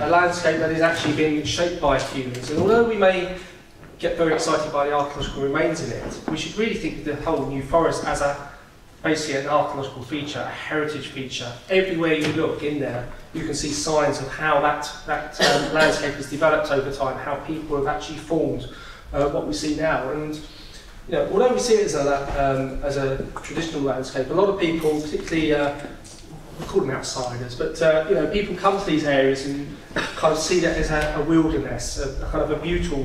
a landscape that is actually being shaped by humans. And although we may get very excited by the archaeological remains in it, we should really think of the whole New Forest as a basically an archaeological feature, a heritage feature. Everywhere you look in there, you can see signs of how that, that um, landscape has developed over time, how people have actually formed uh, what we see now. And you know, although we see it as a, um, as a traditional landscape, a lot of people, particularly uh, we call them outsiders, but uh, you know, people come to these areas and kind of see that as a, a wilderness, a, a kind of a beautiful,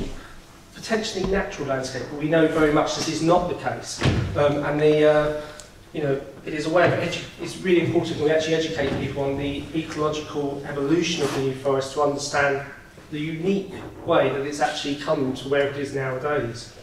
potentially natural landscape. But we know very much this is not the case, um, and the uh, you know, it is a way of it's really important we actually educate people on the ecological evolution of the New Forest to understand the unique way that it's actually come to where it is nowadays.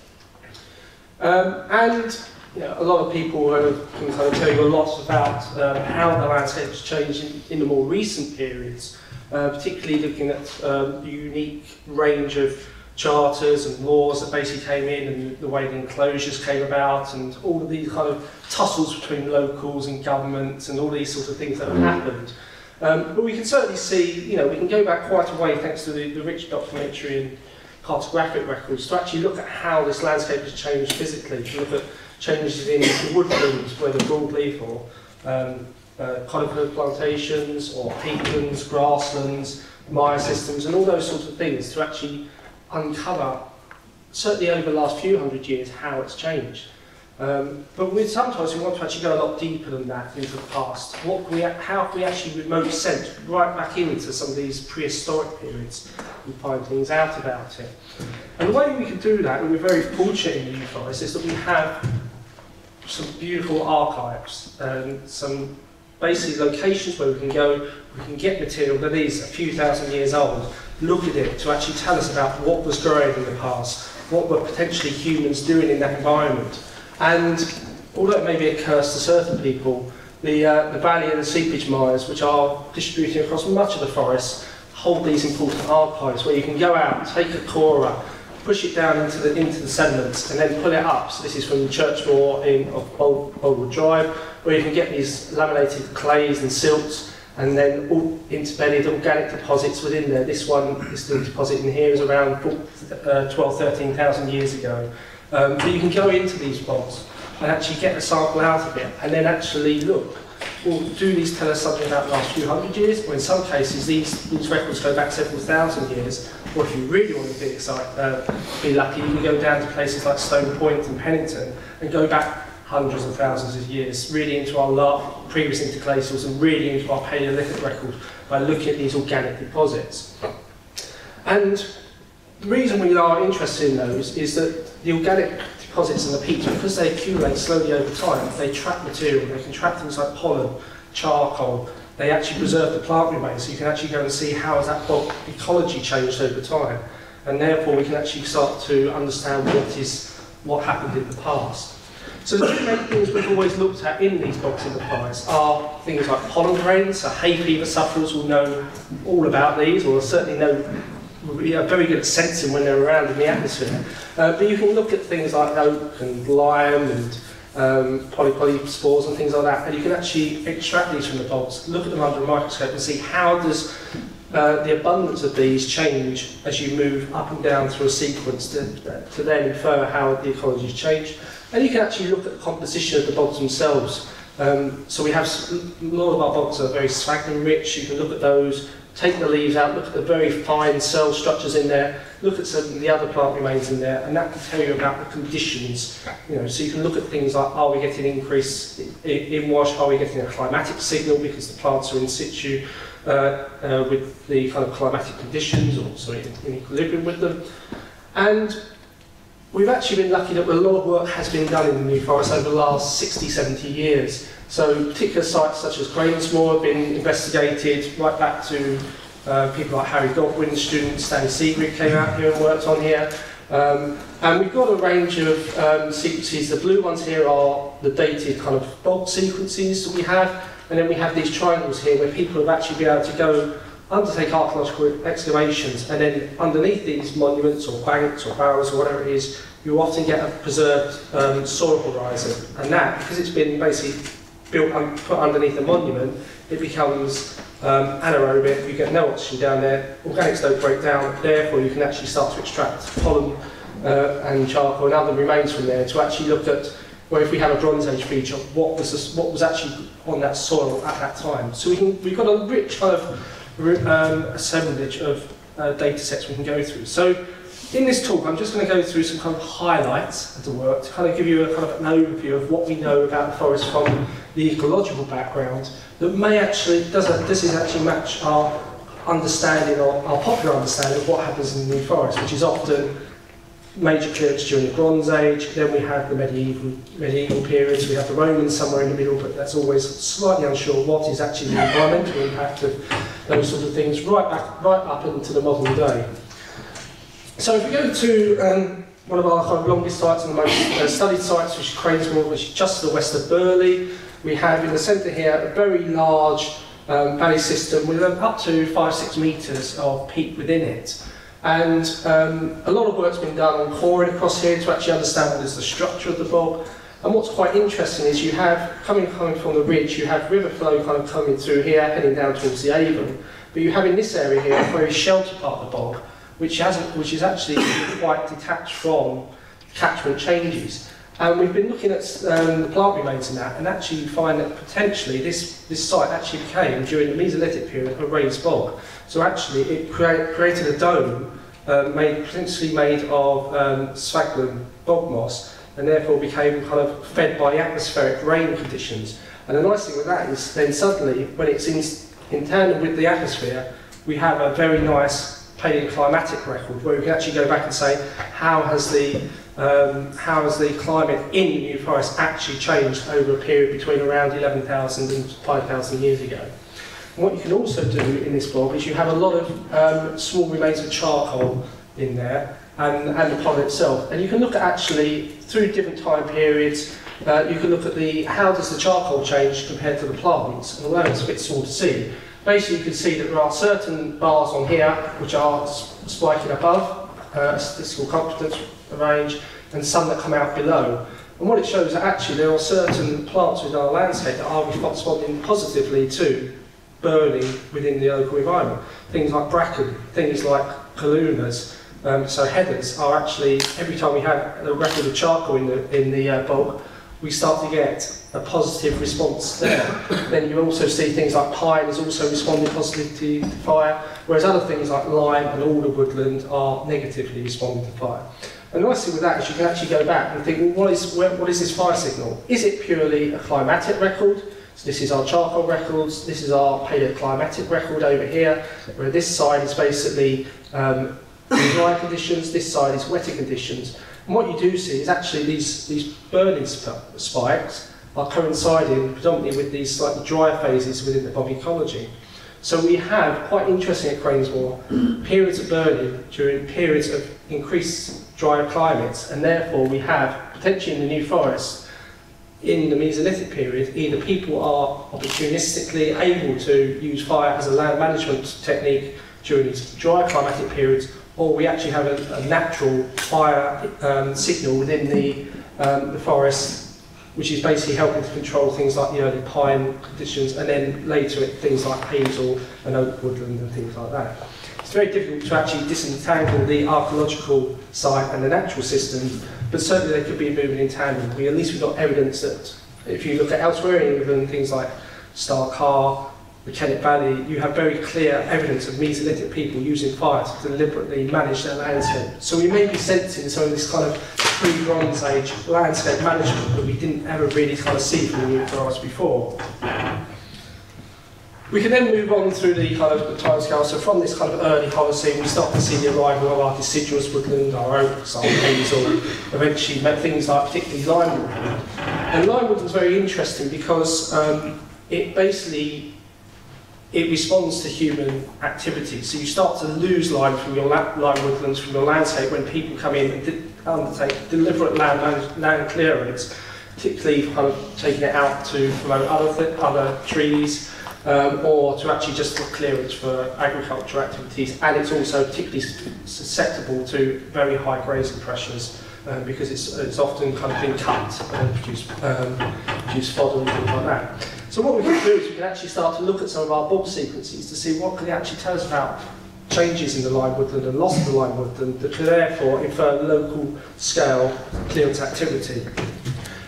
Um, and you know, a lot of people can kind of tell you a lot about uh, how the landscape has changed in, in the more recent periods, uh, particularly looking at um, the unique range of charters and laws that basically came in and the way the enclosures came about and all of these kind of tussles between locals and government and all these sorts of things that have happened. Um, but we can certainly see, you know, we can go back quite a way thanks to the, the rich documentary and cartographic records to actually look at how this landscape has changed physically, to look at changes in woodlands, whether broadleaf or um, uh, conifer plantations or peatlands, grasslands, mire systems and all those sorts of things to actually uncover, certainly over the last few hundred years, how it's changed. Um, but we, sometimes we want to actually go a lot deeper than that into the past. What we, how can we actually remote sense right back into some of these prehistoric periods and find things out about it? And the way we can do that, and we're very fortunate in the Forest, is that we have some beautiful archives and some basic locations where we can go, we can get material that is a few thousand years old, look at it to actually tell us about what was growing in the past, what were potentially humans doing in that environment. And although it may be a curse to certain people, the, uh, the valley and the seepage mires, which are distributed across much of the forest, hold these important archives where you can go out, take a corer, push it down into the into the sediments and then pull it up. So this is from Churchmore in of Boldwood Drive, where you can get these laminated clays and silts and then all interbedded organic deposits within there. This one, this little deposit in here is around uh, 12, 13,000 years ago. Um, but you can go into these bogs and actually get a sample out of it and then actually look Well, do these tell us something about the last few hundred years? Or in some cases, these, these records go back several thousand years. Or if you really want to be, excited, uh, be lucky, you can go down to places like Stone Point and Pennington and go back hundreds of thousands of years, really into our previous interglacials and really into our Paleolithic record by looking at these organic deposits. And the reason we are interested in those is that the organic deposits the peats, because they accumulate slowly over time, they trap material, they can trap things like pollen, charcoal, they actually preserve the plant remains, so you can actually go and see how has that ecology changed over time. And therefore we can actually start to understand what is what happened in the past. So the two main things we've always looked at in these bogs in the past are things like pollen grains, so hay fever sufferers will know all about these, or certainly know we are very good at sensing when they're around in the atmosphere. Uh, but you can look at things like oak and lime and um, polypody and things like that, and you can actually extract these from the bogs, look at them under a microscope and see how does uh, the abundance of these change as you move up and down through a sequence to, to then infer how the ecology has changed. And you can actually look at the composition of the bogs themselves. Um, so we have a lot of our bogs are very sphagnum rich. You can look at those, take the leaves out, look at the very fine cell structures in there, look at some the other plant remains in there, and that can tell you about the conditions. You know, so you can look at things like, are we getting increase in, wash? Are we getting a climatic signal because the plants are in situ uh, uh, with the kind of climatic conditions, or sorry, in equilibrium with them? And we've actually been lucky that a lot of work has been done in the New Forest over the last 60, 70 years. So particular sites such as Cranesmoor have been investigated right back to uh, people like Harry Godwin, students, Stanley Seagrief came out here and worked on here. Um, and we've got a range of um, sequences. The blue ones here are the dated kind of bulk sequences that we have. And then we have these triangles here where people have actually been able to go undertake archaeological excavations and then underneath these monuments or banks or barrows or whatever it is, you often get a preserved um, soil horizon. And that, because it's been basically built and put underneath a monument, it becomes um, anaerobic, you get no oxygen down there, organics don't break down, therefore you can actually start to extract pollen uh, and charcoal and other remains from there to actually look at where if we have a Bronze Age feature, what was this, what was actually on that soil at that time. So we can, we've got a rich kind of um, assemblage of uh, data sets we can go through. So in this talk, I'm just going to go through some kind of highlights of the work to kind of give you a kind of an overview of what we know about the forest from the ecological background that may actually, does, this is actually match our understanding, or our popular understanding of what happens in the New Forest, which is often major clearance during the Bronze Age, then we have the medieval, medieval periods, we have the Romans somewhere in the middle, but that's always slightly unsure what is actually the environmental impact of those sort of things right, back, right up into the modern day. So if we go to um, one of our kind of longest sites and the most uh, studied sites, which is Cranesmoor, which is just to the west of Burley, we have in the centre here a very large um, valley system with um, up to five, six metres of peat within it. And um, a lot of work's been done on coring across here to actually understand what is the structure of the bog. And what's quite interesting is you have, coming, coming from the ridge, you have river flow kind of coming through here, heading down towards the Avon. But you have in this area here a very sheltered part of the bog, which, hasn't, which is actually quite detached from catchment changes. And we've been looking at um, the plant remains in that, and actually find that potentially this, this site actually became, during the Mesolithic period, a raised bog. So actually it crea created a dome uh, made, potentially made of um, sphagnum bog moss, and therefore became kind of fed by atmospheric rain conditions. And the nice thing with that is then suddenly, when it's in, in tandem with the atmosphere, we have a very nice paleoclimatic record where we can actually go back and say how has the um, how has the climate in the New Forest actually changed over a period between around 11,000 and 5,000 years ago. And what you can also do in this blog is you have a lot of um, small remains of charcoal in there and, and the pod itself. And you can look at actually, through different time periods, uh, you can look at the how does the charcoal change compared to the plants. And although it's a bit small to see, basically you can see that there are certain bars on here which are spiking above uh, statistical confidence range and some that come out below. And what it shows is that actually there are certain plants within our landscape that are responding positively to burning within the local environment. Things like bracken, things like Callunas, um, so heathers are actually, every time we have a record of charcoal in the, in the uh, bog, we start to get a positive response there. then you also see things like pine is also responding positively to fire, whereas other things like lime and alder woodland are negatively responding to fire. And the nice thing with that is you can actually go back and think, well, what is, what is this fire signal? Is it purely a climatic record? So this is our charcoal records, this is our paleoclimatic record over here, where this side is basically um, dry conditions, this side is wetter conditions. And what you do see is actually these, these burning sp spikes are coinciding predominantly with these slightly drier phases within the bog ecology. So we have, quite interesting at Cranesmoor, periods of burning during periods of increased drier climates, and therefore we have, potentially in the New Forest, in the Mesolithic period, either people are opportunistically able to use fire as a land management technique during these dry climatic periods, or we actually have a, a natural fire um, signal within the, um, the forest which is basically helping to control things like the early pine conditions and then later things like hazel and oak woodland and things like that. It's very difficult to actually disentangle the archaeological site and an actual system, but certainly they could be moving in tandem. We, at least we've got evidence that if you look at elsewhere in England, things like Star Car, Kennet Valley, you have very clear evidence of mesolithic people using fire to deliberately manage their landscape. So we may be sensing some of this kind of pre-Bronze Age landscape management that we didn't ever really kind of see from the UFRs before. We can then move on through the kind of the timescale. So from this kind of early Holocene, we start to see the arrival of our deciduous woodland, our oaks, our hazel, eventually things like particularly lime woodland. And lime woodland is very interesting because um, it basically it responds to human activity. So you start to lose lime from your lime woodlands from your landscape when people come in and undertake deliberate land, land clearance, particularly kind of taking it out to promote other, other trees, um, or to actually just for clearance for agriculture activities. And it's also particularly susceptible to very high grazing pressures um, because it's, it's often kind of been cut and produce, um, produce fodder and things like that. So what we can do is we can actually start to look at some of our bog sequences to see what can actually tell us about changes in the lime woodland and loss of the lime woodland that could therefore infer local scale clearance activity.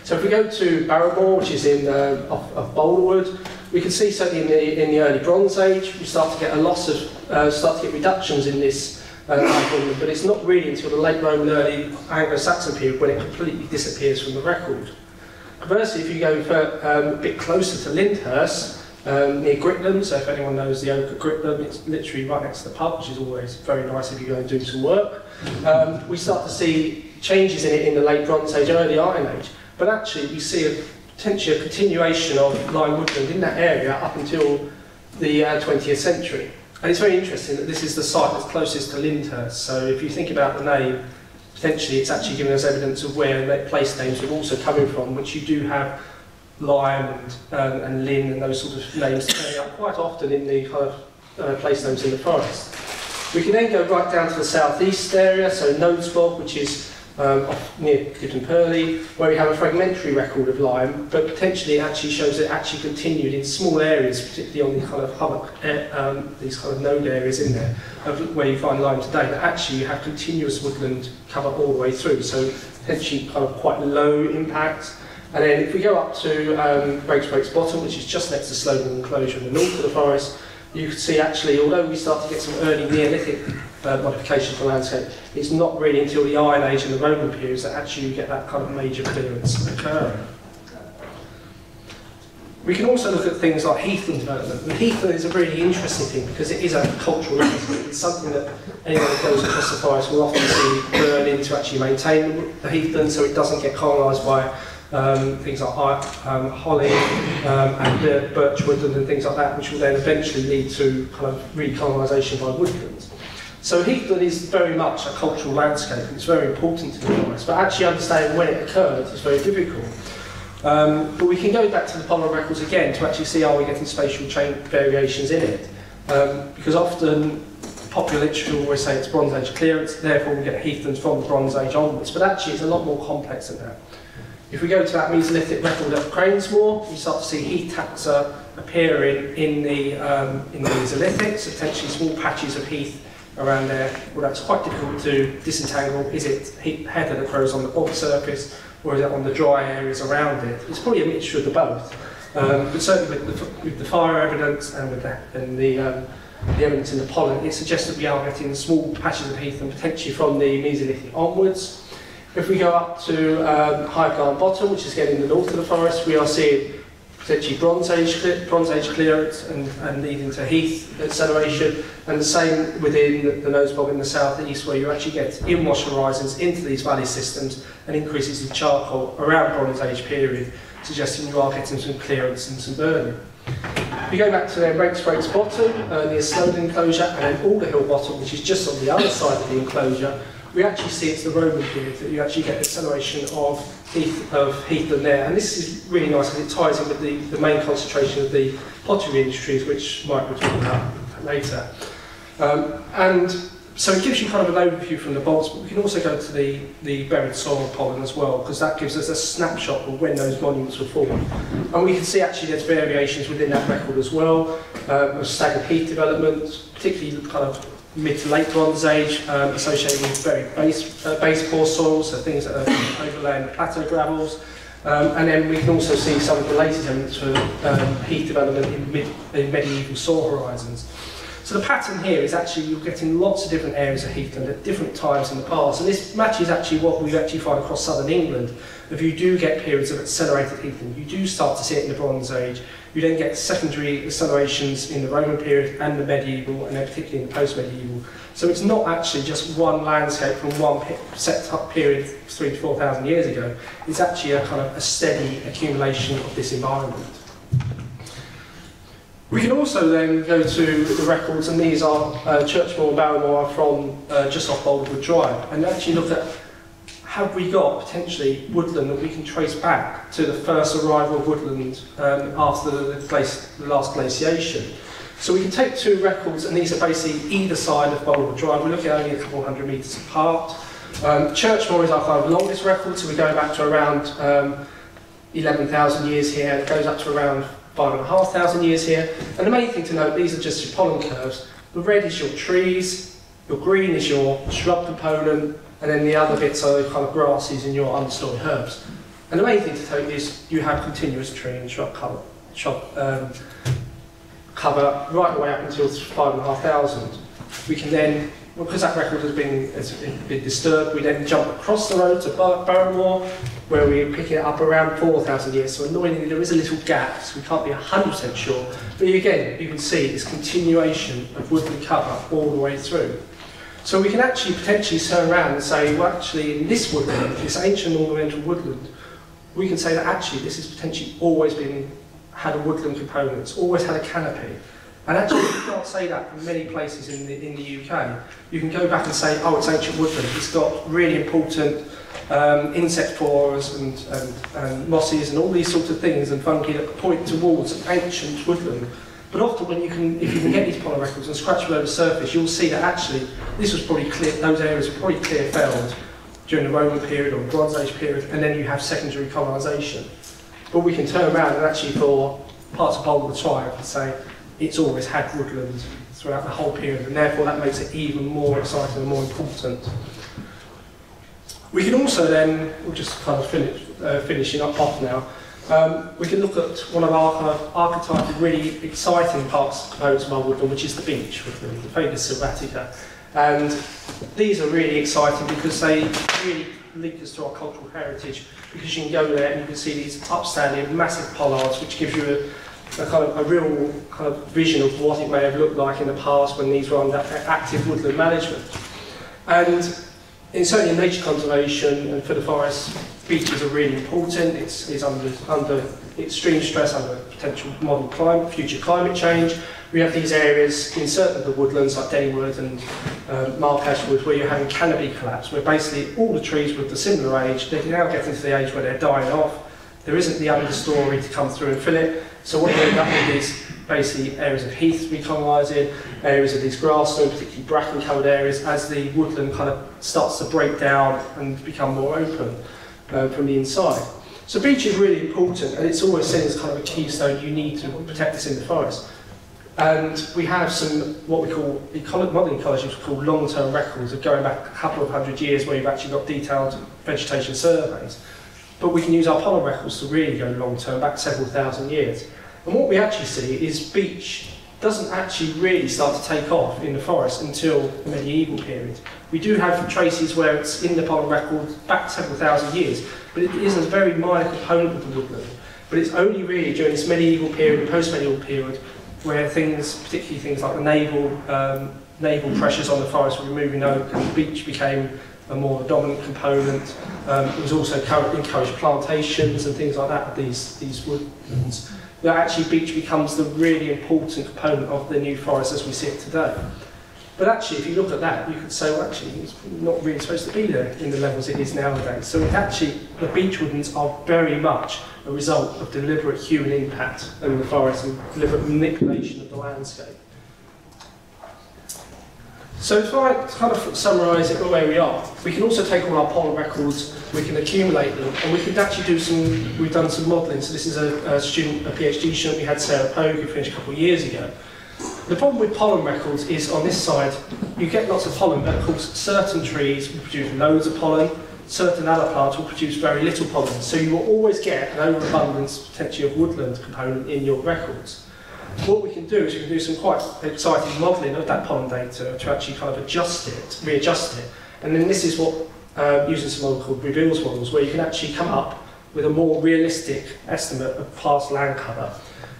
So if we go to Barrowmore, which is in uh, off, off Bolderwood, we can see certainly in the, in the early Bronze Age, we start to get a loss of, uh, start to get reductions in this uh, woodland, but it's not really until the late Roman, early Anglo-Saxon period when it completely disappears from the record. Conversely, if you go for, um, a bit closer to Lyndhurst, um, near Gritnam, so if anyone knows the oak at Gritnam, it's literally right next to the pub, which is always very nice if you go and do some work. Um, we start to see changes in it in the late Bronze Age, early Iron Age, but actually we see a, potentially a continuation of lime woodland in that area up until the uh, 20th century. And it's very interesting that this is the site that's closest to Lyndhurst, so if you think about the name, potentially it's actually giving us evidence of where place names are also coming from, which you do have Lime and, um, and Lynn and those sort of names turning up quite often in the kind of uh, place names in the forest. We can then go right down to the southeast area, so Nonesbog, which is um, off near Gibbon Purley, where we have a fragmentary record of lime, but potentially it actually shows it actually continued in small areas, particularly on the kind of uh, um, these kind of node areas in there, of where you find lime today, that actually you have continuous woodland cover all the way through, so potentially kind of quite low impact, and then if we go up to um, Breaks Breaks Bottom, which is just next to Sloden Enclosure in the north of the forest, you can see actually, although we start to get some early Neolithic uh, modification for landscape, it's not really until the Iron Age and the Roman periods that actually you get that kind of major clearance occurring. We can also look at things like heathland development. And heathland is a really interesting thing because it is a cultural landscape. It's something that anyone that goes across the forest will often see burn to actually maintain the heathland so it doesn't get colonised by um, things like um, holly um, and birch woodland and things like that, which will then eventually lead to kind of recolonisation by woodlands. So heathland is very much a cultural landscape, and it's very important to the forest, but actually understanding when it occurred is very difficult. Um, but we can go back to the pollen records again to actually see are we getting spatial variations in it. Um, because often popular literature will always say it's Bronze Age clearance, therefore we get heathlands from the Bronze Age onwards, but actually it's a lot more complex than that. If we go to that Mesolithic record at Cranesmoor, you start to see heath taxa appearing in the, um, in the Mesolithic, so potentially small patches of heath around there, Well, that's quite difficult to disentangle. Is it heat heather that grows on the bulk surface or is it on the dry areas around it? It's probably a mixture of the both. Um, but certainly with the, with the fire evidence and with the, and the, um, the evidence in the pollen, it suggests that we are getting small patches of heath and potentially from the Mesolithic onwards. If we go up to um, High Plant Bottom, which is getting the north of the forest, we are seeing potentially Bronze Age, Bronze Age clearance and, and leading to heath acceleration, and the same within the, nose bog in the southeast, where you actually get inwash horizons into these valley systems and increases in charcoal around Bronze Age period, suggesting you are getting some clearance and some burning. If We go back to their Breaks Breaks bottom, uh, near Sloden enclosure, and then Alder Hill bottom, which is just on the other side of the enclosure, we actually see it's the Roman period that you actually get acceleration of Heath, of Heath there. And this is really nice because it ties in with the, the main concentration of the pottery industries, which Mike will talk about later. Um, and so it gives you kind of an overview from the bolts, but we can also go to the, the buried soil pollen as well, because that gives us a snapshot of when those monuments were formed. And we can see actually there's variations within that record as well, um, of staggered heath development, particularly kind of mid to late Bronze Age um, associated with very base, uh, base poor soils, so things that are overlaying the plateau gravels. Um, and then we can also see some related evidence for um, heath development in, mid, in medieval soil horizons. So the pattern here is actually you're getting lots of different areas of heathland at different times in the past, and this matches actually what we actually find across southern England. If you do get periods of accelerated heathland, you do start to see it in the Bronze Age, you then get secondary accelerations in the Roman period and the medieval, and then particularly in the post-medieval. So it's not actually just one landscape from one set up period three to 4,000 years ago. It's actually a kind of a steady accumulation of this environment. We can also then go to the records, and these are uh, Churchmoor and Barrowmore from uh, just off Bolderwood Drive, and actually look at have we got potentially woodland that we can trace back to the first arrival of woodland um, after the, glaci the last glaciation? So we can take two records, and these are basically either side of Bolderwood Drive. We're looking at only a couple hundred metres apart. Um, Churchmoor is our kind of longest record, so we go back to around um, 11,000 years here. It goes up to around five and a half thousand years here. And the main thing to note, these are just your pollen curves. The red is your trees, your green is your shrub component, and then the other bits are the kind of grasses and your understory herbs. And the main thing to take is you have continuous tree and shrub cover, shrub, um, cover right the way up until five and a half thousand. We can then, because that record has been, has been disturbed, we then jump across the road to Bar Barrowmore, where we pick it up around 4,000 years. So annoyingly, there is a little gap, so we can't be 100% sure. But again, you can see this continuation of woodland cover all the way through. So we can actually potentially turn around and say, well, actually, in this woodland, this ancient ornamental woodland, we can say that actually this has potentially always been had a woodland component, it's always had a canopy. And actually, you can't say that from many places in the, in the UK. You can go back and say, oh, it's ancient woodland. It's got really important um, insect flowers and, and, and mosses and all these sorts of things and fungi that point towards ancient woodland. But often when you can, if you can get these pollen records and scratch below the surface, you'll see that actually this was probably clear, those areas were probably clear felled during the Roman period or Bronze Age period, and then you have secondary colonisation. But we can turn around and actually for parts of Boulder Tribe and say it's always had woodland throughout the whole period, and therefore that makes it even more exciting and more important. We can also then, we'll just kind of finish, uh, finishing up off now, um, we can look at one of our kind of archetypal, really exciting parts components of our woodland, which is the beech the Fagus sylvatica. And these are really exciting because they really link us to our cultural heritage because you can go there and you can see these upstanding massive pollards which gives you a, a kind of a real kind of vision of what it may have looked like in the past when these were under active woodland management. And in certainly in nature conservation and for the forest, beeches are really important. It's, it's under, under extreme stress under potential modern climate, future climate change. We have these areas in certain of the woodlands like Dennywood and um, Mark Ash Wood where you're having canopy collapse, where basically all the trees with the similar age, they're now getting to the age where they're dying off. There isn't the understory to come through and fill it. So what you end up with is basically areas of heath recolonising, areas of these grassland, particularly bracken covered areas, as the woodland kind of starts to break down and become more open uh, from the inside. So beech is really important and it's always seen as kind of a keystone you need to protect this in the forest. And we have some, what we call, modern ecologists call long-term records of going back a couple of hundred years where you've actually got detailed vegetation surveys. But we can use our pollen records to really go long-term, back several thousand years. And what we actually see is beech doesn't actually really start to take off in the forest until the medieval period. We do have traces where it's in the pollen record back several thousand years, but it is a very minor component of the woodland. But it's only really during this medieval period and post-medieval period where things, particularly things like the naval, um, naval pressures on the forest were removing oak and beech became a more dominant component. Um, it was also encouraged plantations and things like that of these, these woodlands. that actually beach becomes the really important component of the new forest as we see it today. But actually, if you look at that, you could say, well, actually, it's not really supposed to be there in the levels it is nowadays. So it actually, the beech woodlands are very much a result of deliberate human impact over the forest and deliberate manipulation of the landscape. So if I kind of summarise it where we are, we can also take all our pollen records, we can accumulate them, and we can actually do some, we've done some modelling. So this is a, a student, a PhD student we had, Sarah Pogue, who finished a couple of years ago. The problem with pollen records is on this side, you get lots of pollen, but of course certain trees will produce loads of pollen, certain other plants will produce very little pollen. So you will always get an overabundance, potentially of woodland component in your records. What we can do is we can do some quite exciting modelling of that pollen data to actually kind of adjust it, readjust it. And then this is what, uh, using some model called REVEALS models, where you can actually come up with a more realistic estimate of past land cover.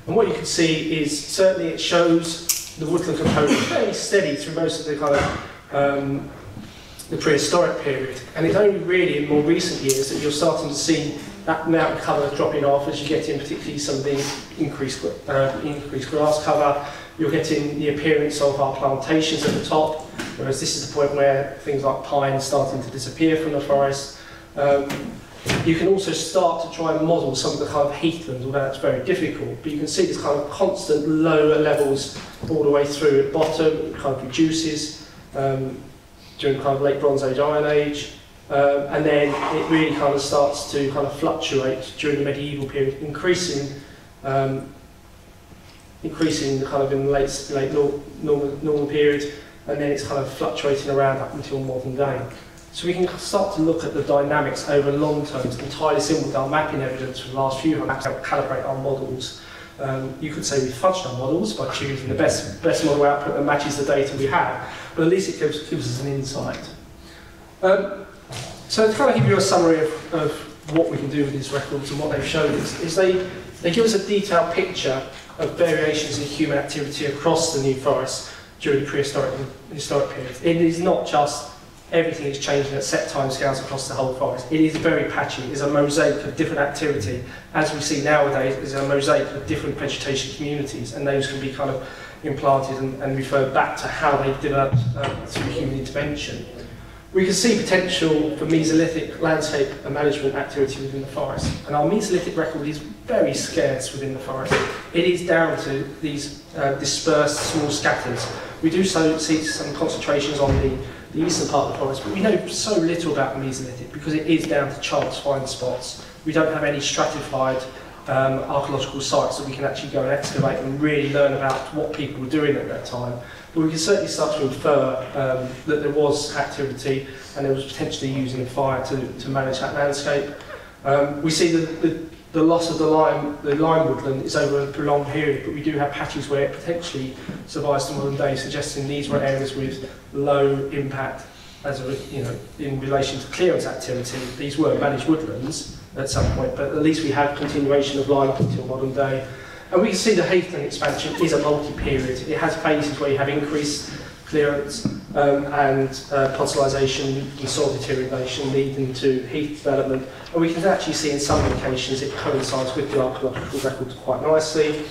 And what you can see is certainly it shows the woodland component fairly steady through most of the kind of um, the prehistoric period. And it's only really in more recent years that you're starting to see that amount of cover dropping off as you get in particularly some of the increased, uh, increased grass cover. You're getting the appearance of our plantations at the top, whereas this is the point where things like pine are starting to disappear from the forest. Um, you can also start to try and model some of the kind of heathlands, although that's very difficult, but you can see this kind of constant lower levels all the way through at bottom, it kind of reduces um, during kind of late Bronze Age, Iron Age, um, and then it really kind of starts to kind of fluctuate during the medieval period, increasing um, increasing kind of in the late, late Norman, Norman period, and then it's kind of fluctuating around up until modern day. So we can start to look at the dynamics over long terms this in with our mapping evidence from the last few hundred to help calibrate our models. Um, you could say we fudged our models by choosing the best, best model output that matches the data we have, but at least it gives, gives us an insight. Um, so to kind of give you a summary of, of what we can do with these records and what they've shown is, is they, they give us a detailed picture of variations in human activity across the New Forest during prehistoric and historic periods. It is not just everything is changing at set time scales across the whole forest. It is very patchy. It's a mosaic of different activity. As we see nowadays, it's a mosaic of different vegetation communities, and those can be kind of implanted and, and referred back to how they developed uh, through human intervention. We can see potential for Mesolithic landscape and management activity within the forest. And our Mesolithic record is very scarce within the forest. It is down to these uh, dispersed small scatters. We do so see some concentrations on the, the eastern part of the forest, but we know so little about Mesolithic because it is down to chance find spots. We don't have any stratified um, archaeological sites that we can actually go and excavate and really learn about what people were doing at that time. But we can certainly start to infer um, that there was activity and there was potentially using fire to, to manage that landscape. Um, we see the, the, the loss of the lime, the lime woodland is over a prolonged period, but we do have patches where it potentially survives to modern day, suggesting these were areas with low impact as a, you know, in relation to clearance activity. These were managed woodlands at some point, but at least we have continuation of lime until modern day. And we can see the heathland expansion is a multi-period. It has phases where you have increased clearance um, and uh, and soil deterioration leading to heath development. And we can actually see in some locations it coincides with the archaeological records quite nicely.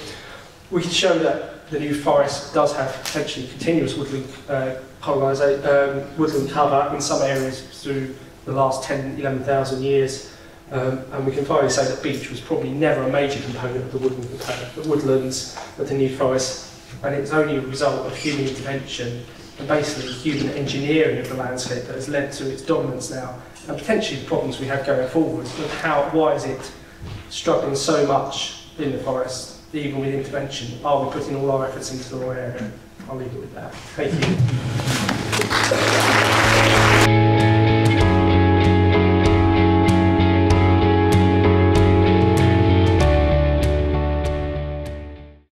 We can show that the new forest does have potentially continuous woodland, uh, um, woodland cover in some areas through the last 10, 11,000 years. Um, and we can finally say that beech was probably never a major component of the, woodland, the woodlands of the New Forest, and it's only a result of human intervention and basically human engineering of the landscape that has led to its dominance now, and potentially the problems we have going forward. But how, why is it struggling so much in the forest, even with intervention? Are we putting all our efforts into the wrong area? I'll leave it with that. Thank you.